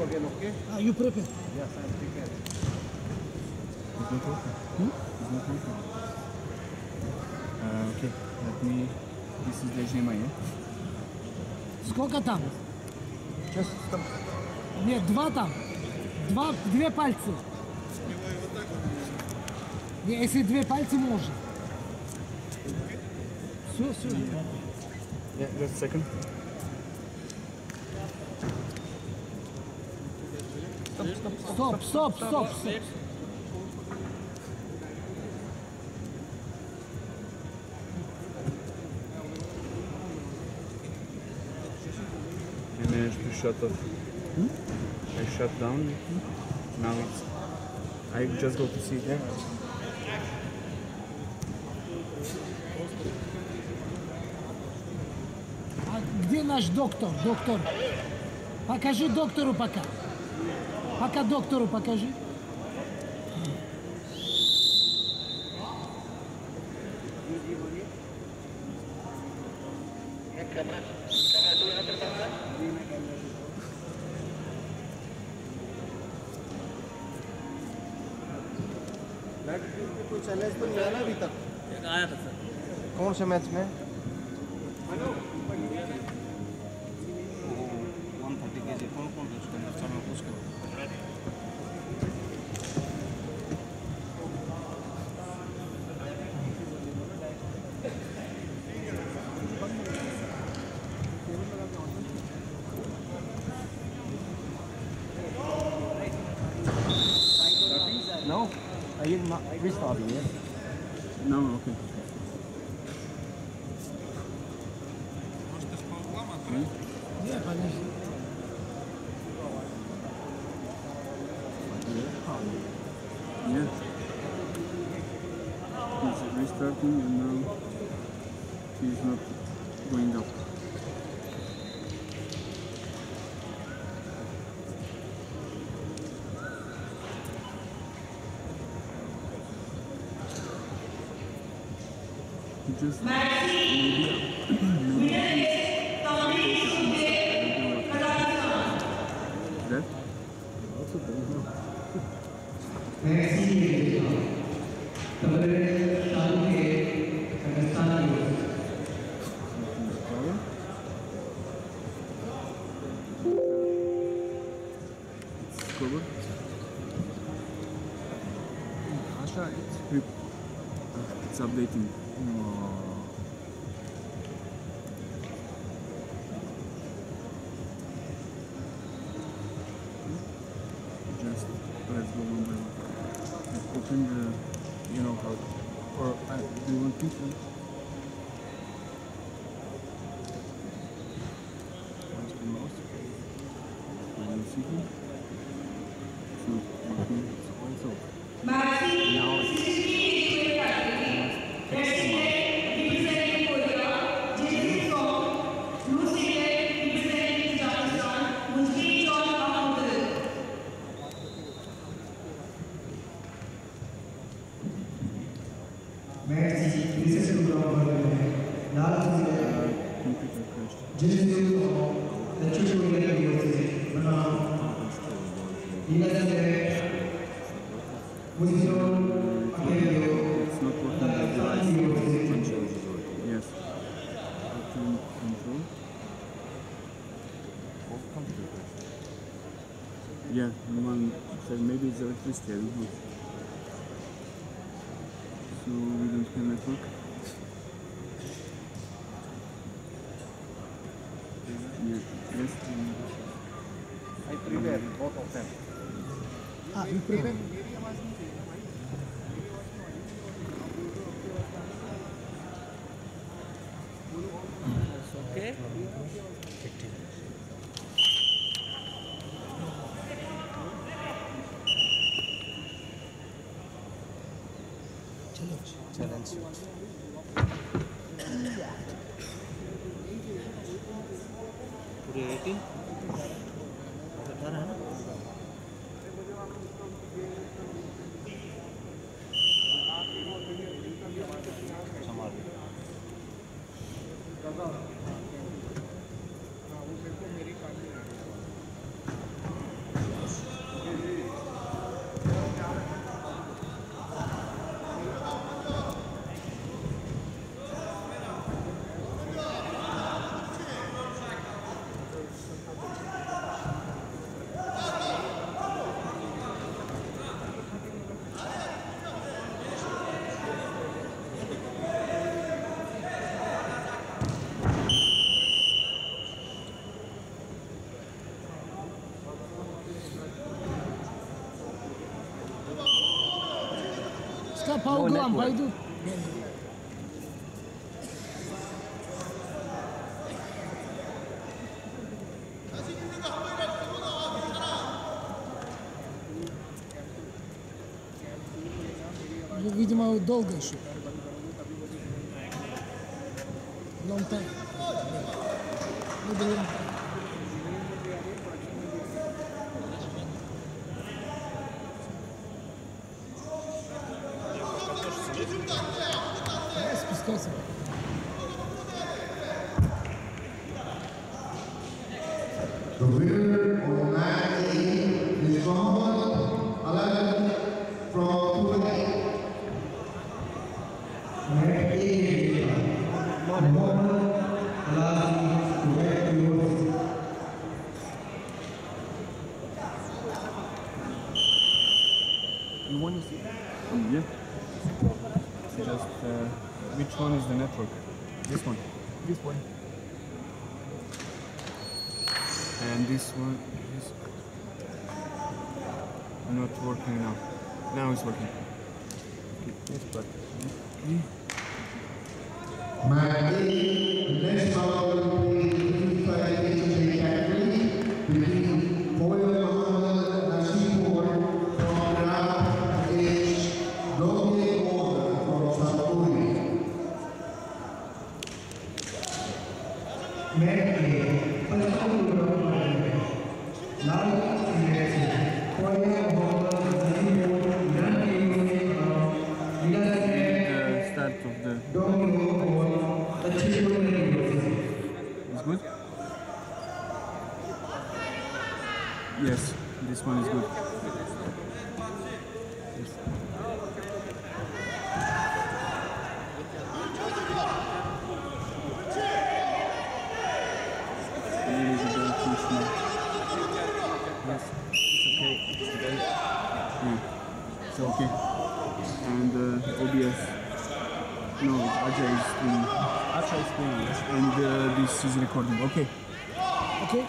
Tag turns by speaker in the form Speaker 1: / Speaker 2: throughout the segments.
Speaker 1: you again, okay?
Speaker 2: Ah, you prepare.
Speaker 1: Yes, I'm prepared.
Speaker 3: It's not working. It's not working. Uh, okay, let me. This is HDMI, yeah?
Speaker 2: Сколько там?
Speaker 1: Just stop.
Speaker 2: Нет, два там. Два, две пальцы. Не, если две пальцы можно. Все, все.
Speaker 3: Yeah, just a second.
Speaker 2: Стоп, стоп, стоп, стоп.
Speaker 3: Managed to shut off. I shut down. Now it's. I just go to see there.
Speaker 2: А где наш доктор? Доктор. Покажи доктору пока. Пока доктору покажи.
Speaker 1: Match में कोई challenge तो नहीं आया ना अभी तक
Speaker 4: आया था सर
Speaker 1: कौन से मैच में
Speaker 3: Yeah. He's restarting and now he's not going up. He just updating. Oh. Just let's go one by one. Open the, you know how, or uh, do you want pizza? Where's Button control. Yeah, one said maybe it's electricity, I don't know. So we don't have network. Yeah, yes.
Speaker 1: I prepare both of them.
Speaker 2: Ah, you prepare.
Speaker 4: 잘했지. 우리 애기? 그
Speaker 2: 따라 по углам пойдут. Уже, Видимо, долго еще. Long time. Maybe long
Speaker 3: You want to see? Yeah. Just uh, which one is the network? This one. This one. And this one is not working now. Now it's working. Okay, yes, but okay.
Speaker 5: Match A,
Speaker 3: Start of the is good. Yes, this one is good. Yes. Ladies and gentlemen, please now. Yes, it's okay. It's okay. Yeah, it's okay. And uh, OBS. No, Ajay is streaming. Ajay is streaming, yes. And uh, this is recording. Okay.
Speaker 2: Окей?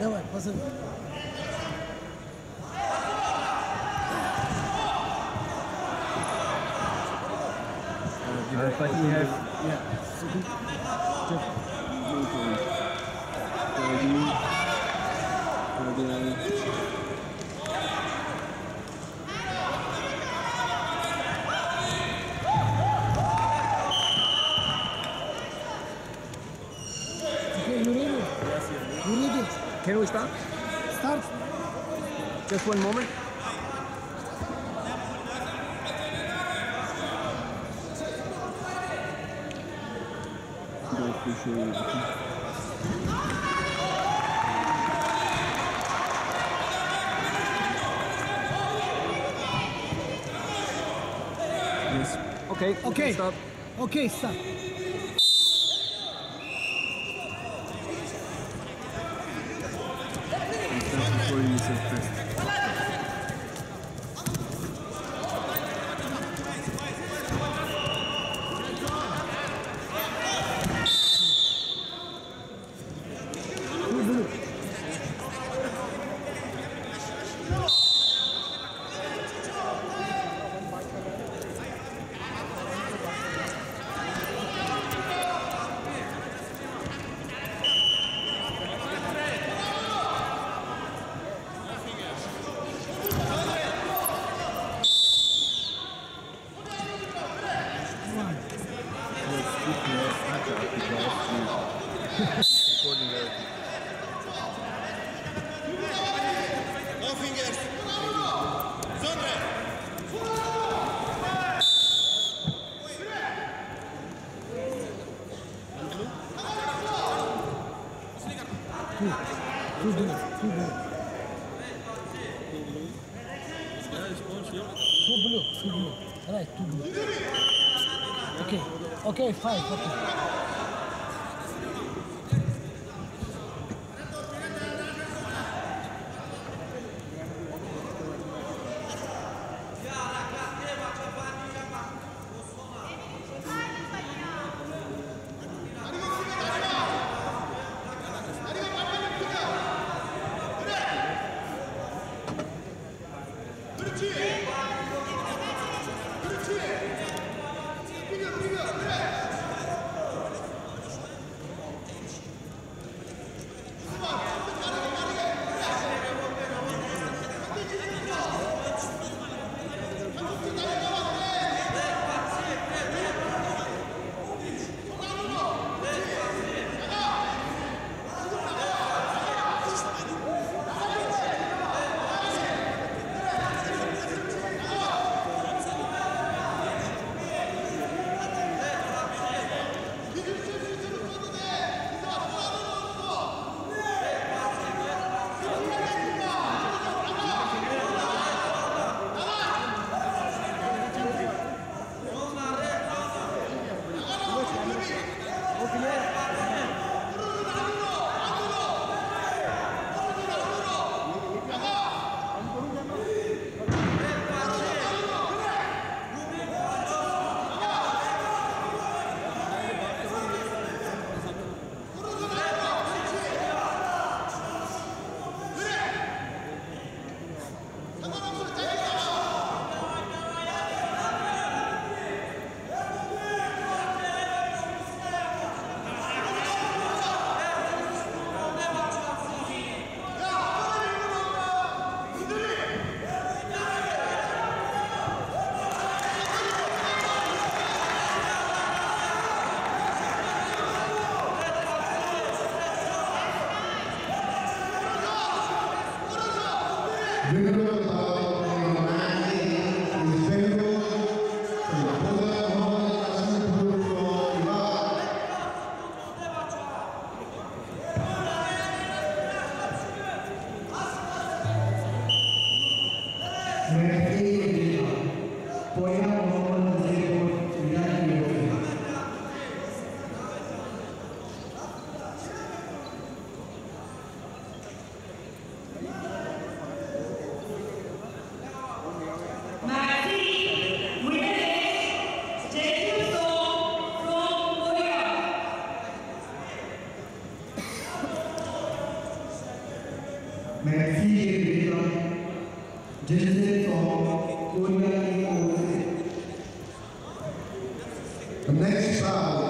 Speaker 2: Давай, позови.
Speaker 3: Uh, but we have, yeah, second, just wait for it. Ready, ready.
Speaker 6: Start. Just one moment.
Speaker 3: Go appreciate it. okay? Yes.
Speaker 6: Okay.
Speaker 2: Okay.
Speaker 6: Start.
Speaker 2: Okay, start.
Speaker 3: And start recording yourself first.
Speaker 2: Two minutes, two minutes. Two blue, two blue. Right, two blue. Okay, okay, five, okay.
Speaker 5: The next
Speaker 7: trial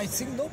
Speaker 7: I think no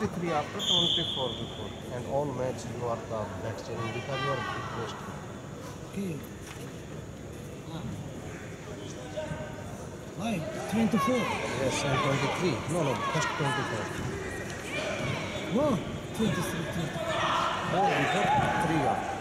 Speaker 1: 23 after 24 before and all match you are the next inning because you are best.
Speaker 7: Okay. Why? 24?
Speaker 1: Yes, and 23. No, no, first 24.
Speaker 7: No, 23, 24.
Speaker 1: No, before 3
Speaker 2: after.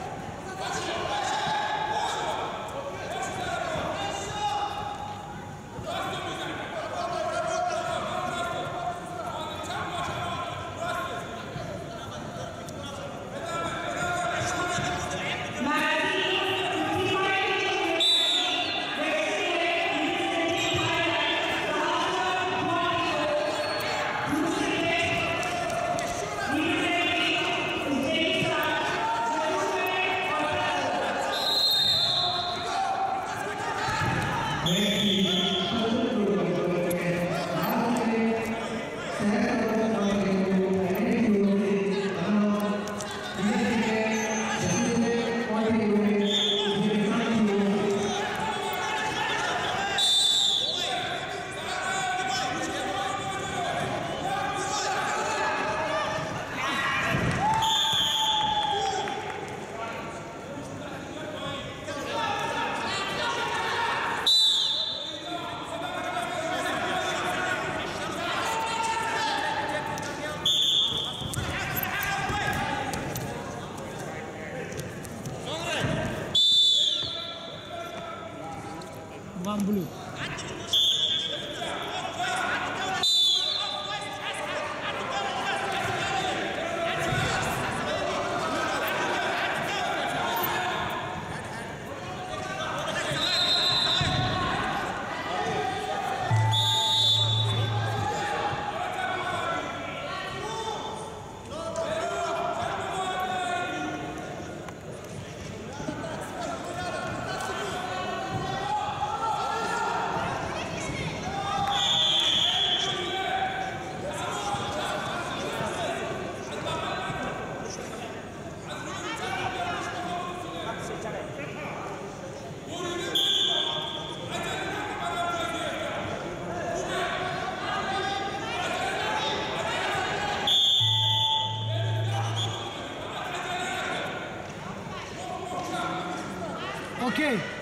Speaker 2: Okay.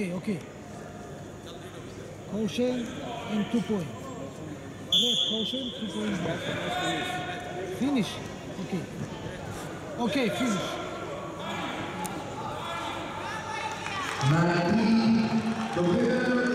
Speaker 2: Okay, okay. Caution and two point. Red caution, two point. Finish. Okay. Okay, finish.
Speaker 5: Winner